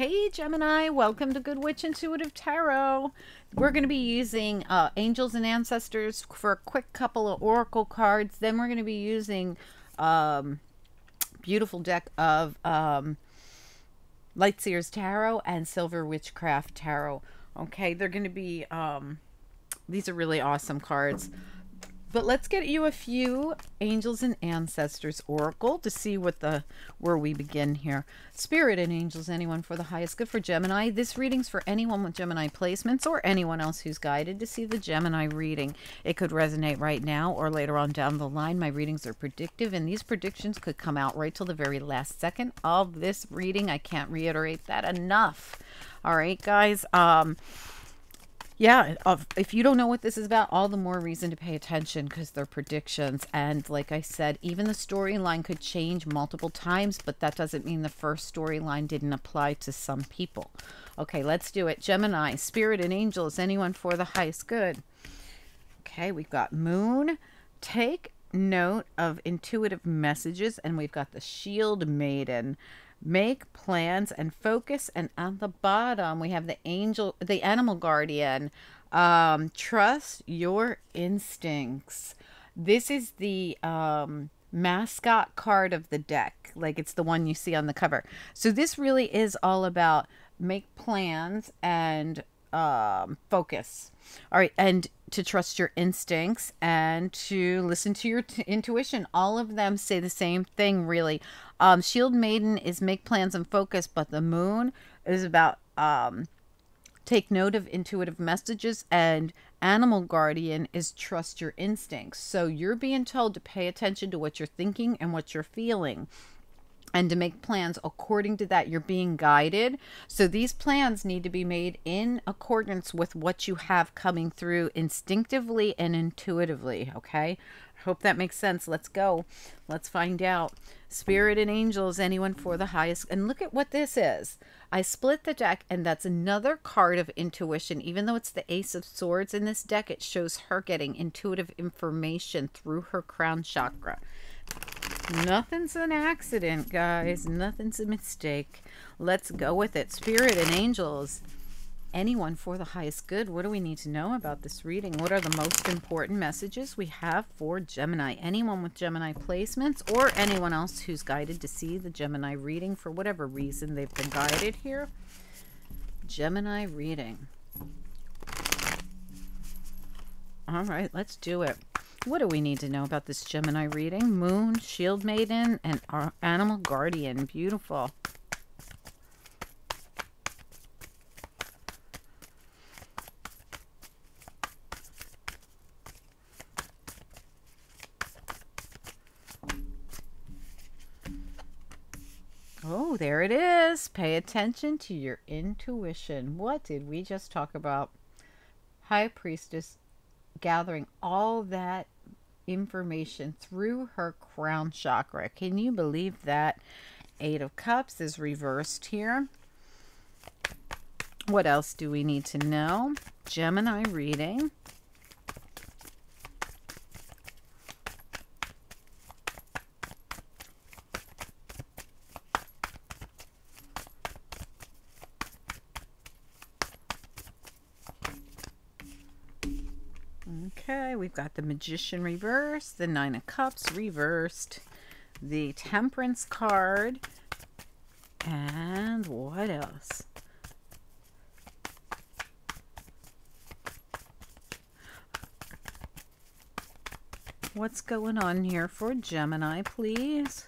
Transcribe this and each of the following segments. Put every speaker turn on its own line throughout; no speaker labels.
Hey Gemini, welcome to Good Witch Intuitive Tarot. We're going to be using uh, Angels and Ancestors for a quick couple of Oracle cards. Then we're going to be using um, beautiful deck of um, Lightseers Tarot and Silver Witchcraft Tarot. Okay, they're going to be, um, these are really awesome cards. But let's get you a few angels and ancestors oracle to see what the where we begin here. Spirit and angels, anyone for the highest good for Gemini. This reading's for anyone with Gemini placements or anyone else who's guided to see the Gemini reading. It could resonate right now or later on down the line. My readings are predictive, and these predictions could come out right till the very last second of this reading. I can't reiterate that enough. All right, guys. Um yeah, uh, if you don't know what this is about, all the more reason to pay attention because they're predictions. And like I said, even the storyline could change multiple times, but that doesn't mean the first storyline didn't apply to some people. Okay, let's do it. Gemini, Spirit and Angels, anyone for the highest good. Okay, we've got Moon. Take note of intuitive messages, and we've got the Shield Maiden make plans and focus and at the bottom we have the angel the animal guardian. Um trust your instincts. This is the um mascot card of the deck. Like it's the one you see on the cover. So this really is all about make plans and um focus all right and to trust your instincts and to listen to your intuition. All of them say the same thing, really. Um, Shield Maiden is make plans and focus, but the moon is about um, take note of intuitive messages, and Animal Guardian is trust your instincts. So you're being told to pay attention to what you're thinking and what you're feeling and to make plans according to that. You're being guided. So these plans need to be made in accordance with what you have coming through instinctively and intuitively. Okay. I hope that makes sense. Let's go. Let's find out. Spirit and angels, anyone for the highest. And look at what this is. I split the deck, and that's another card of intuition. Even though it's the Ace of Swords in this deck, it shows her getting intuitive information through her crown chakra. Nothing's an accident, guys. Nothing's a mistake. Let's go with it. Spirit and angels. Anyone for the highest good. What do we need to know about this reading? What are the most important messages we have for Gemini? Anyone with Gemini placements or anyone else who's guided to see the Gemini reading for whatever reason they've been guided here. Gemini reading. All right, let's do it. What do we need to know about this Gemini reading? Moon, Shield Maiden, and Animal Guardian. Beautiful. Oh, there it is. Pay attention to your intuition. What did we just talk about? High Priestess gathering all that information through her crown chakra. Can you believe that? Eight of Cups is reversed here. What else do we need to know? Gemini reading. Okay, we've got the Magician reversed, the Nine of Cups reversed, the Temperance card, and what else? What's going on here for Gemini, please?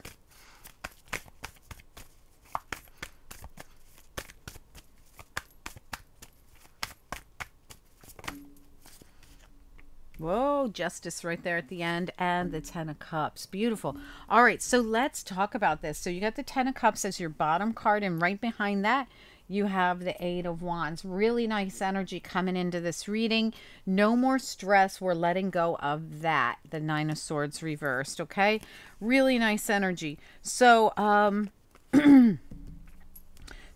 Whoa, justice right there at the end and the 10 of cups. Beautiful. All right, so let's talk about this. So you got the 10 of cups as your bottom card and right behind that you have the eight of wands really nice energy coming into this reading no more stress we're letting go of that the nine of swords reversed okay really nice energy so um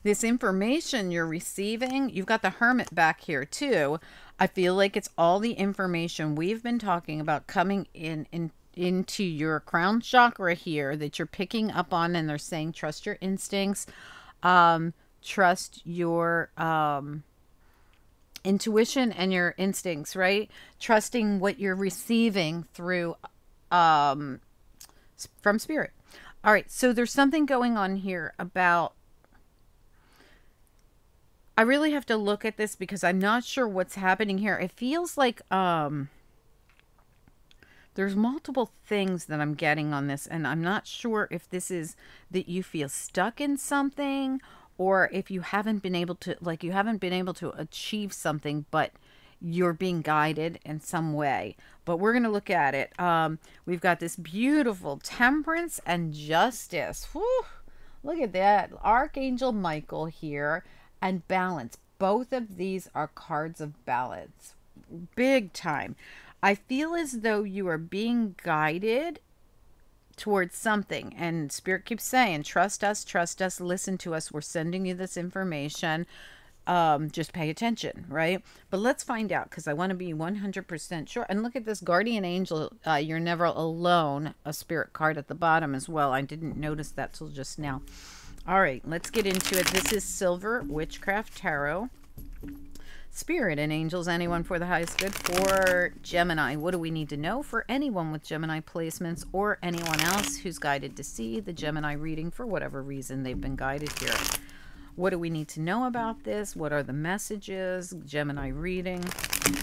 this information you're receiving you've got the hermit back here too I feel like it's all the information we've been talking about coming in, in into your crown chakra here that you're picking up on and they're saying trust your instincts. Um, trust your um, intuition and your instincts, right? Trusting what you're receiving through um, from spirit. All right, so there's something going on here about. I really have to look at this because I'm not sure what's happening here. It feels like um there's multiple things that I'm getting on this and I'm not sure if this is that you feel stuck in something or if you haven't been able to like you haven't been able to achieve something but you're being guided in some way. But we're going to look at it. Um, we've got this beautiful temperance and justice. Whew, look at that. Archangel michael here and balance both of these are cards of balance big time i feel as though you are being guided towards something. And Spirit keeps saying, trust us, trust us, listen to us. We're sending you this information. Um, just pay attention, right? But let's find out because I want to be 100% sure. And look at this guardian angel. Uh, you're never alone. A spirit card at the bottom as well. I didn't notice that till just now. All right, let's get into it. This is Silver Witchcraft Tarot. Spirit and angels, anyone for the highest good for Gemini. What do we need to know for anyone with Gemini placements or anyone else who's guided to see the Gemini reading for whatever reason they've been guided here? What do we need to know about this? What are the messages? Gemini reading.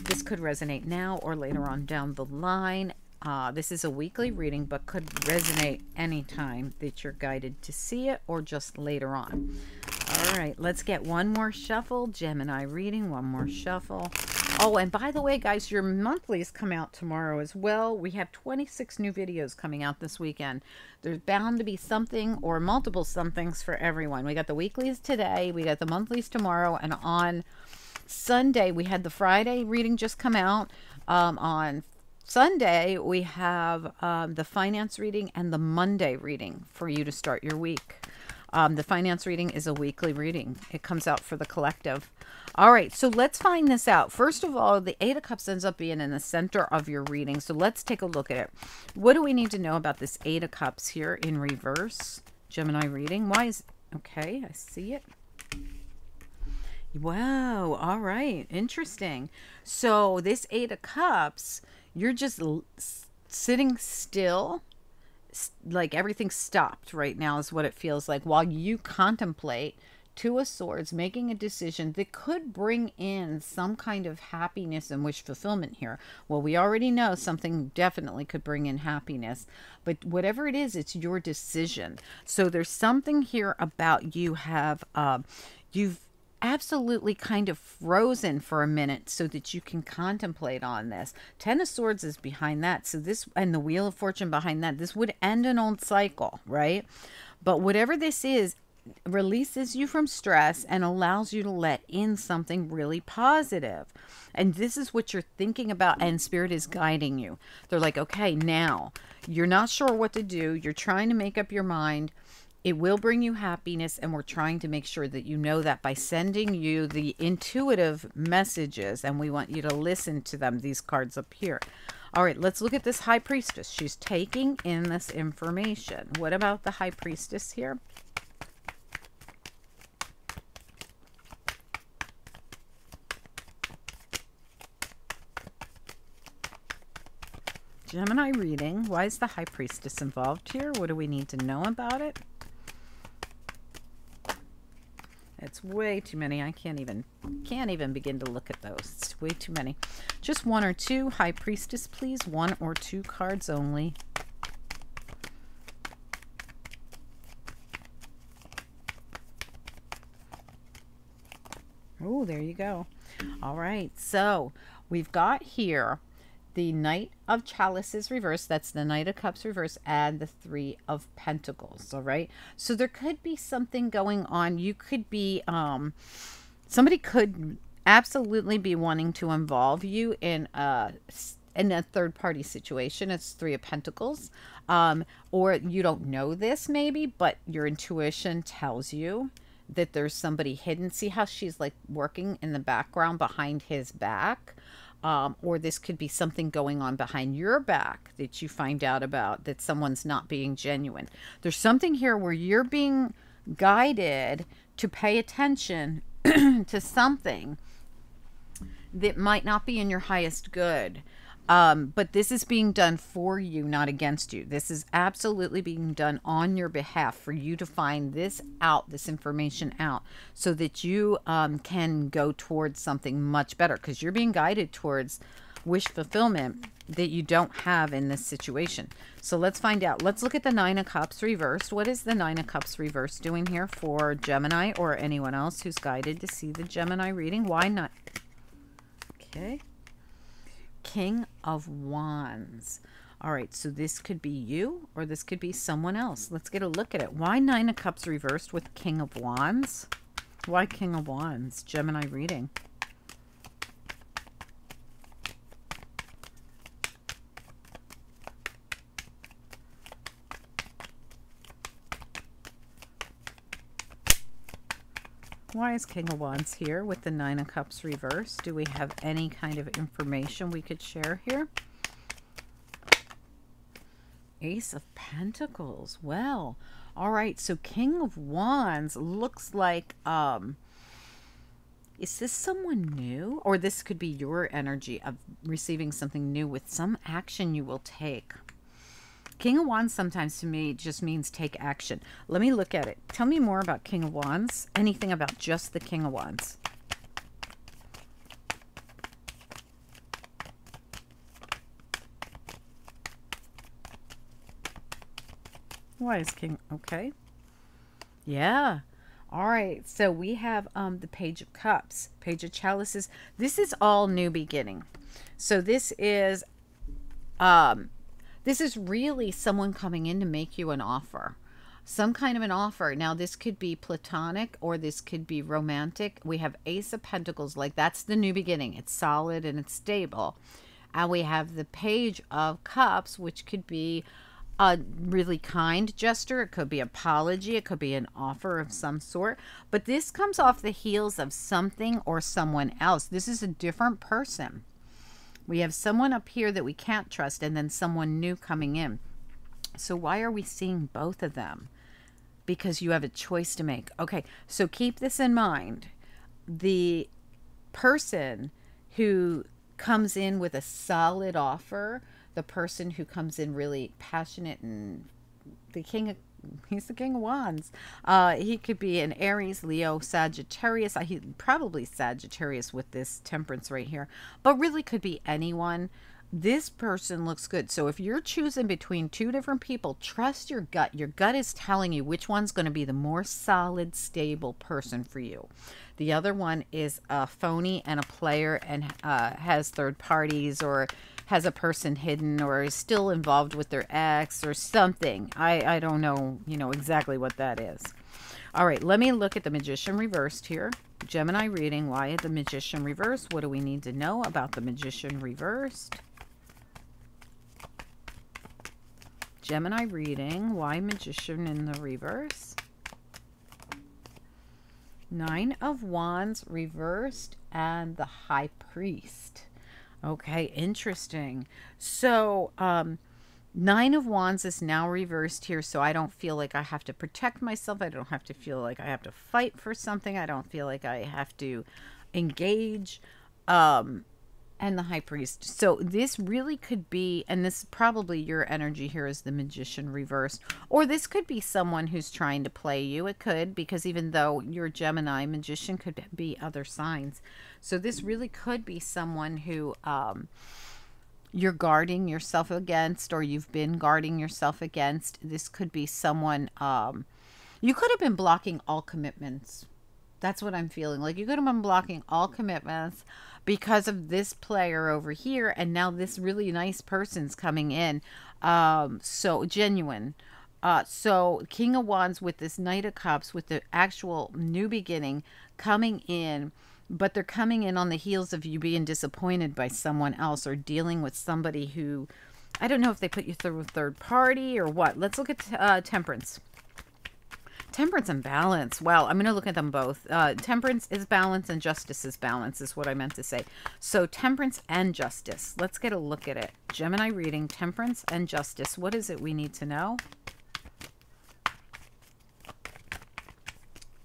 This could resonate now or later on down the line. Uh, this is a weekly reading, but could resonate anytime that you're guided to see it or just later on. All right, let's get one more shuffle. Gemini reading, one more shuffle. Oh, and by the way, guys, your monthlies come out tomorrow as well. We have 26 new videos coming out this weekend. There's bound to be something or multiple somethings for everyone. We got the weeklies today, we got the monthlies tomorrow, and on Sunday, we had the Friday reading just come out. Um, on Sunday, we have um, the finance reading and the Monday reading for you to start your week. Um, the finance reading is a weekly reading. It comes out for the collective. All right, so let's find this out. First of all, the Eight of Cups ends up being in the center of your reading. So let's take a look at it. What do we need to know about this Eight of Cups here in reverse? Gemini reading. Why is... Okay, I see it. Wow, all right, interesting. So this Eight of Cups, you're just sitting still like everything stopped right now is what it feels like while you contemplate two of swords making a decision that could bring in some kind of happiness and wish fulfillment here. Well we already know something definitely could bring in happiness but whatever it is it's your decision. So there's something here about you have uh, you've absolutely kind of frozen for a minute so that you can contemplate on this. Ten of Swords is behind that. So this, and the Wheel of Fortune behind that, this would end an old cycle, right? But whatever this is, releases you from stress and allows you to let in something really positive. And this is what you're thinking about, and Spirit is guiding you. They're like, okay, now you're not sure what to do. You're trying to make up your mind it will bring you happiness, and we're trying to make sure that you know that by sending you the intuitive messages, and we want you to listen to them, these cards up here. All right, let's look at this High Priestess. She's taking in this information. What about the High Priestess here? Gemini reading. Why is the High Priestess involved here? What do we need to know about it? It's way too many. I can't even can't even begin to look at those. It's way too many. Just one or two. High Priestess, please. One or two cards only. Oh, there you go. All right. So we've got here the Knight of Chalices reverse, that's the Knight of Cups reverse, and the Three of Pentacles. All right. So there could be something going on. You could be, um, somebody could absolutely be wanting to involve you in a in a third party situation it's three of pentacles um or you don't know this maybe but your intuition tells you that there's somebody hidden see how she's like working in the background behind his back um, or this could be something going on behind your back that you find out about that someone's not being genuine. There's something here where you're being guided to pay attention to something that might not be in your highest good. Um, but this is being done for you, not against you. This is absolutely being done on your behalf for you to find this out, this information out, so that you um, can go towards something much better because you're being guided towards wish fulfillment that you don't have in this situation. So let's find out. Let's look at the Nine of Cups reversed. What is the Nine of Cups reversed doing here for Gemini or anyone else who's guided to see the Gemini reading? Why not? Okay. King of Wands. All right, so this could be you or this could be someone else. Let's get a look at it. Why Nine of Cups reversed with King of Wands? Why King of Wands? Gemini reading. Is King of Wands here with the Nine of Cups reversed? Do we have any kind of information we could share here? Ace of Pentacles. Well, all right. So King of Wands looks like, um, is this someone new? Or this could be your energy of receiving something new with some action you will take. King of Wands sometimes to me just means take action. Let me look at it. Tell me more about King of Wands. Anything about just the King of Wands. Why is King... Okay. Yeah. All right. So we have um, the Page of Cups, Page of Chalices. This is all new beginning. So this is um, this is really someone coming in to make you an offer. Some kind of an offer. Now, this could be platonic or this could be romantic. We have Ace of Pentacles, like that's the new beginning. It's solid and it's stable. And we have the Page of Cups, which could be a really kind gesture. It could be apology. It could be an offer of some sort. But this comes off the heels of something or someone else. This is a different person. We have someone up here that we can't trust and then someone new coming in. So why are we seeing both of them? Because you have a choice to make. Okay, so keep this in mind. The person who comes in with a solid offer, the person who comes in really passionate and the king of he's the king of wands. Uh he could be an aries leo sagittarius. He probably sagittarius with this temperance right here but really could be anyone. This person looks good. So if you're choosing between two different people trust your gut. Your gut is telling you which one's going to be the more solid stable person for you. The other one is a phony and a player and uh, has third parties or has a person hidden or is still involved with their ex or something. I, I don't know, you know, exactly what that is. All right, let me look at the Magician reversed here. Gemini reading, why the Magician reversed? What do we need to know about the Magician reversed? Gemini reading, why Magician in the reverse? Nine of Wands reversed and the High Priest. Okay, interesting. So, um, Nine of Wands is now reversed here, so I don't feel like I have to protect myself. I don't have to feel like I have to fight for something. I don't feel like I have to engage. Um, and the high priest. So this really could be, and this probably your energy here is the magician reversed, or this could be someone who's trying to play you. It could, because even though you're Gemini, magician could be other signs. So this really could be someone who um, you're guarding yourself against, or you've been guarding yourself against. This could be someone, um, you could have been blocking all commitments. That's what I'm feeling. Like you could have been blocking all commitments because of this player over here and now this really nice person's coming in um so genuine uh so king of wands with this knight of cups with the actual new beginning coming in but they're coming in on the heels of you being disappointed by someone else or dealing with somebody who i don't know if they put you through a third party or what let's look at uh temperance Temperance and balance. Well, I'm going to look at them both. Uh, temperance is balance and justice is balance, is what I meant to say. So, temperance and justice. Let's get a look at it. Gemini reading, temperance and justice. What is it we need to know?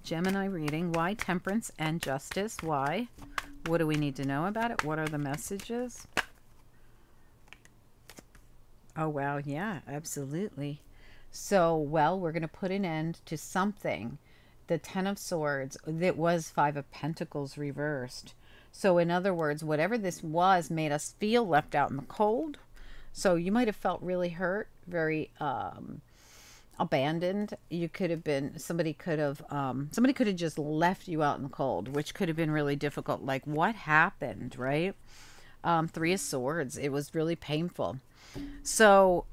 Gemini reading. Why temperance and justice? Why? What do we need to know about it? What are the messages? Oh, wow. Yeah, absolutely. So, well, we're going to put an end to something. The Ten of Swords, that was Five of Pentacles reversed. So, in other words, whatever this was made us feel left out in the cold. So, you might have felt really hurt, very um, abandoned. You could have been, somebody could have, um, somebody could have just left you out in the cold, which could have been really difficult. Like, what happened, right? Um, Three of Swords. It was really painful. So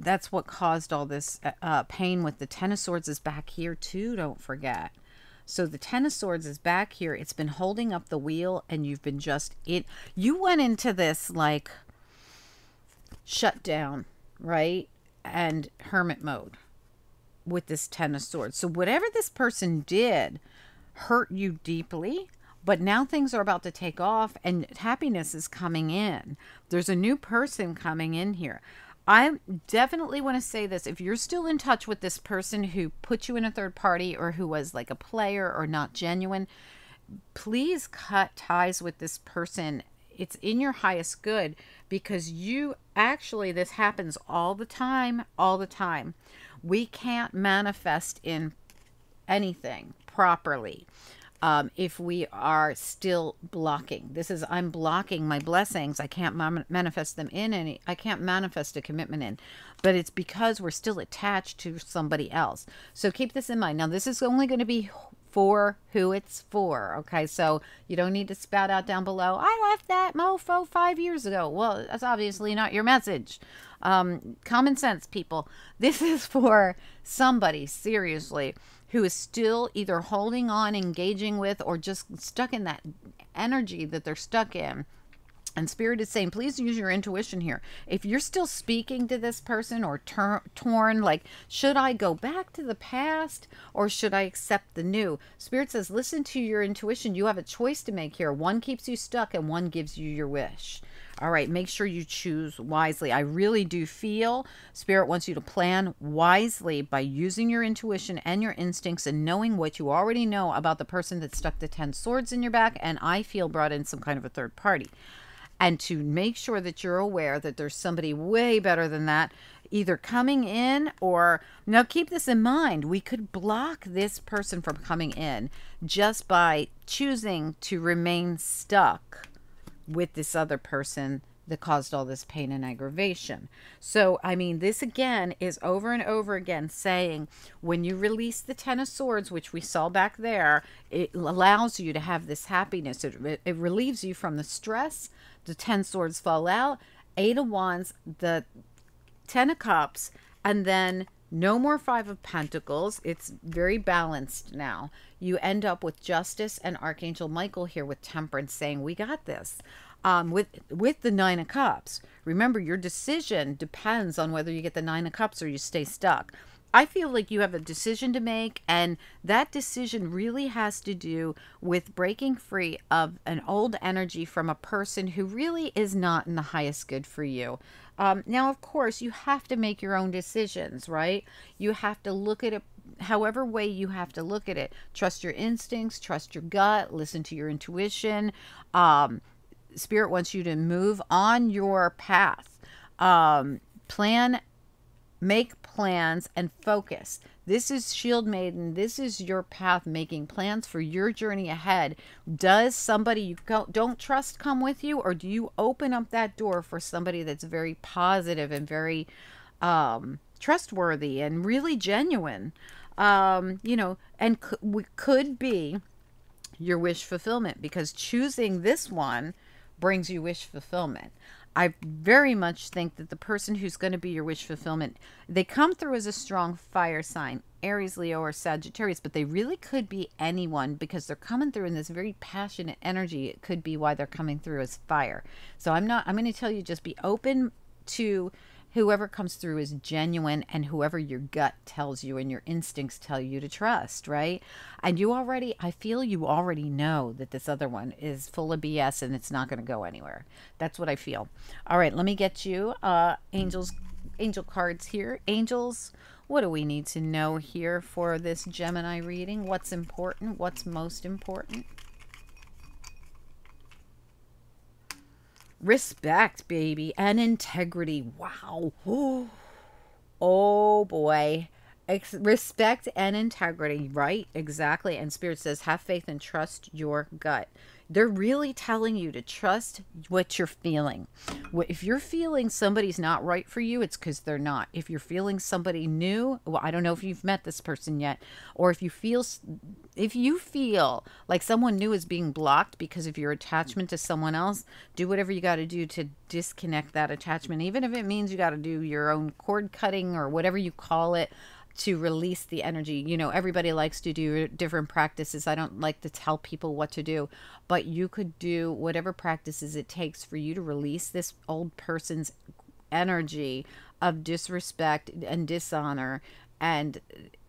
that's what caused all this uh, uh, pain with the Ten of Swords is back here too, don't forget. So the Ten of Swords is back here. It's been holding up the wheel and you've been just it. You went into this like shut down, right? And hermit mode with this Ten of Swords. So whatever this person did hurt you deeply but now things are about to take off and happiness is coming in. There's a new person coming in here. I definitely want to say this. If you're still in touch with this person who put you in a third party or who was like a player or not genuine, please cut ties with this person. It's in your highest good because you actually, this happens all the time, all the time. We can't manifest in anything properly um, if we are still blocking. This is, I'm blocking my blessings. I can't manifest them in any, I can't manifest a commitment in, but it's because we're still attached to somebody else. So keep this in mind. Now, this is only going to be for who it's for. Okay, so you don't need to spout out down below. I left that mofo five years ago. Well, that's obviously not your message. Um, common sense, people. This is for somebody, seriously, who is still either holding on, engaging with, or just stuck in that energy that they're stuck in. And Spirit is saying, please use your intuition here. If you're still speaking to this person or torn, like, should I go back to the past or should I accept the new? Spirit says, listen to your intuition. You have a choice to make here. One keeps you stuck and one gives you your wish. All right, make sure you choose wisely. I really do feel Spirit wants you to plan wisely by using your intuition and your instincts and knowing what you already know about the person that stuck the 10 swords in your back. And I feel brought in some kind of a third party. And to make sure that you're aware that there's somebody way better than that either coming in or now keep this in mind we could block this person from coming in just by choosing to remain stuck with this other person that caused all this pain and aggravation. So, I mean, this again is over and over again saying when you release the Ten of Swords, which we saw back there, it allows you to have this happiness. It, it relieves you from the stress. The Ten Swords fall out, Eight of Wands, the Ten of Cups, and then no more Five of Pentacles. It's very balanced now. You end up with Justice and Archangel Michael here with Temperance saying, we got this. Um, with with the Nine of Cups. Remember, your decision depends on whether you get the Nine of Cups or you stay stuck. I feel like you have a decision to make, and that decision really has to do with breaking free of an old energy from a person who really is not in the highest good for you. Um, now, of course, you have to make your own decisions, right? You have to look at it however way you have to look at it. Trust your instincts, trust your gut, listen to your intuition. Um, Spirit wants you to move on your path. Um, plan make plans and focus. This is Shield Maiden. This is your path making plans for your journey ahead. Does somebody you don't trust come with you, or do you open up that door for somebody that's very positive and very um, trustworthy and really genuine? Um, you know, and could be your wish fulfillment because choosing this one brings you wish fulfillment. I very much think that the person who's going to be your wish fulfillment, they come through as a strong fire sign, Aries, Leo, or Sagittarius, but they really could be anyone because they're coming through in this very passionate energy. It could be why they're coming through as fire. So I'm not, I'm going to tell you just be open to whoever comes through is genuine and whoever your gut tells you and your instincts tell you to trust, right? And you already, I feel you already know that this other one is full of BS and it's not going to go anywhere. That's what I feel. All right, let me get you uh, angels, angel cards here. Angels, What do we need to know here for this Gemini reading? What's important? What's most important? Respect, baby, and integrity. Wow. Oh boy. Ex- respect and integrity, right? Exactly. And Spirit says, have faith and trust your gut. They're really telling you to trust what you're feeling. If you're feeling somebody's not right for you, it's because they're not. If you're feeling somebody new, well, I don't know if you've met this person yet, or if you feel if you feel like someone new is being blocked because of your attachment to someone else, do whatever you got to do to disconnect that attachment, even if it means you got to do your own cord cutting or whatever you call it to release the energy. You know, everybody likes to do different practices. I don't like to tell people what to do, but you could do whatever practices it takes for you to release this old person's energy of disrespect and dishonor and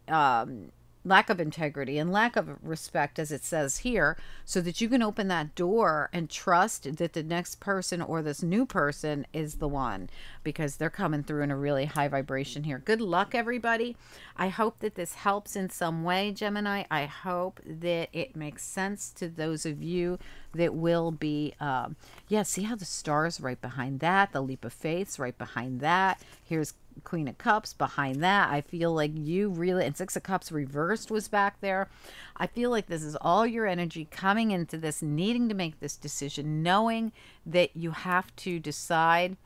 um lack of integrity and lack of respect, as it says here, so that you can open that door and trust that the next person or this new person is the one because they're coming through in a really high vibration here. Good luck, everybody. I hope that this helps in some way, Gemini. I hope that it makes sense to those of you that will be, um, yeah, see how the stars right behind that, the leap of faith's right behind that. Here's Queen of Cups behind that. I feel like you really, and Six of Cups reversed was back there. I feel like this is all your energy coming into this, needing to make this decision, knowing that you have to decide.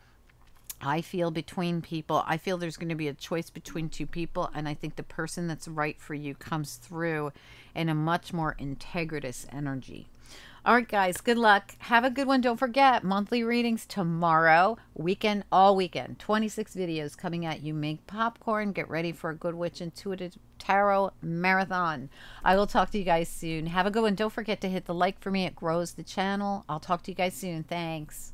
I feel between people, I feel there's going to be a choice between two people, and I think the person that's right for you comes through in a much more integritous energy. All right, guys, good luck. Have a good one. Don't forget, monthly readings tomorrow, weekend, all weekend. 26 videos coming at you. Make popcorn. Get ready for a Good Witch Intuitive Tarot Marathon. I will talk to you guys soon. Have a good one. Don't forget to hit the like for me. It grows the channel. I'll talk to you guys soon. Thanks.